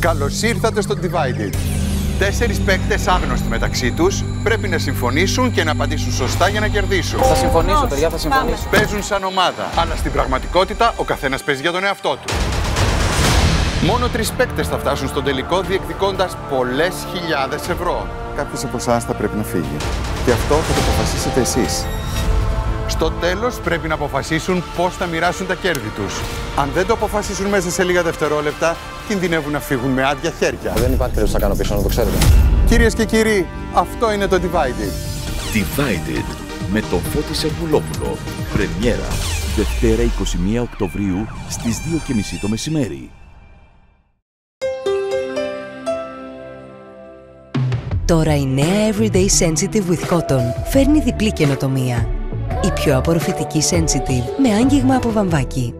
Καλώς ήρθατε στο Divided. Τέσσερις παίκτες άγνωστοι μεταξύ τους πρέπει να συμφωνήσουν και να απαντήσουν σωστά για να κερδίσουν. Θα συμφωνήσω, παιδιά, θα συμφωνήσω. Παίζουν σαν ομάδα, αλλά στην πραγματικότητα ο καθένας παίζει για τον εαυτό του. Μόνο τρεις παίκτες θα φτάσουν στον τελικό διεκδικώντας πολλές χιλιάδες ευρώ. Κάποιος από εσάς θα πρέπει να φύγει. Και αυτό θα το αποφασίσετε εσείς. Στο τέλος πρέπει να αποφασίσουν πώς θα μοιράσουν τα κέρδη τους. Αν δεν το αποφασίσουν μέσα σε λίγα δευτερόλεπτα, κινδυνεύουν να φύγουν με άδεια χέρια. Δεν υπάρχει περίπτωση να κάνω πίσω, να το ξέρετε. Κυρίες και κύριοι, αυτό είναι το Divided. Divided με τον Φώτη Σερβουλόπουλο. Πρεμιέρα Δευτέρα 21 Οκτωβρίου στις 2.30 το μεσημέρι. Τώρα η νέα Everyday Sensitive with Cotton φέρνει διπλή καινοτομία. Η πιο απορροφητική Sensitive με άγγιγμα από βαμβάκι.